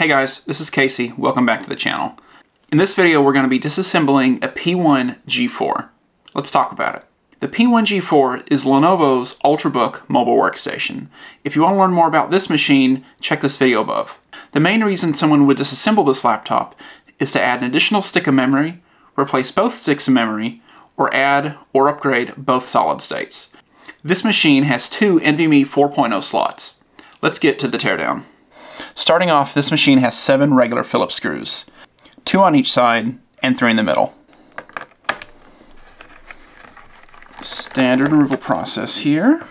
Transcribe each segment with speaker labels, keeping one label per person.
Speaker 1: Hey guys, this is Casey. Welcome back to the channel. In this video, we're going to be disassembling a P1 G4. Let's talk about it. The P1 G4 is Lenovo's Ultrabook mobile workstation. If you want to learn more about this machine, check this video above. The main reason someone would disassemble this laptop is to add an additional stick of memory, replace both sticks of memory, or add or upgrade both solid states. This machine has two NVMe 4.0 slots. Let's get to the teardown. Starting off, this machine has seven regular Phillips screws, two on each side and three in the middle. Standard removal process here.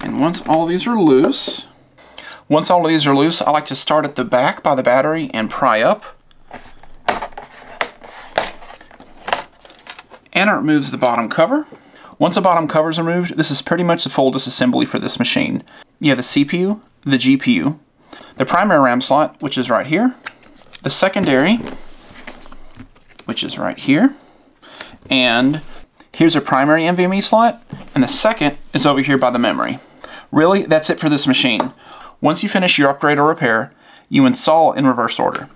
Speaker 1: And once all these are loose, once all of these are loose, I like to start at the back by the battery and pry up. And it removes the bottom cover. Once the bottom cover is removed, this is pretty much the full disassembly for this machine. You have the CPU, the GPU, the primary RAM slot, which is right here, the secondary, which is right here, and here's a primary NVMe slot, and the second is over here by the memory. Really, that's it for this machine. Once you finish your upgrade or repair, you install in reverse order.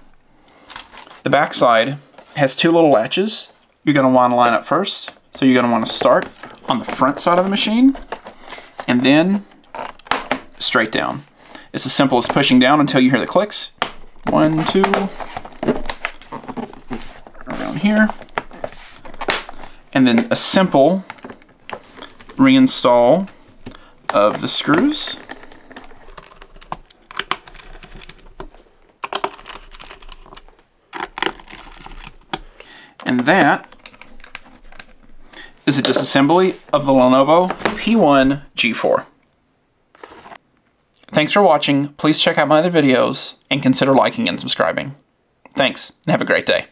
Speaker 1: The back side has two little latches. You're going to want to line up first. So you're going to want to start on the front side of the machine and then straight down. It's as simple as pushing down until you hear the clicks. One, two, around here. And then a simple reinstall of the screws. And that is a disassembly of the Lenovo P1 G4. Thanks for watching. Please check out my other videos and consider liking and subscribing. Thanks, and have a great day.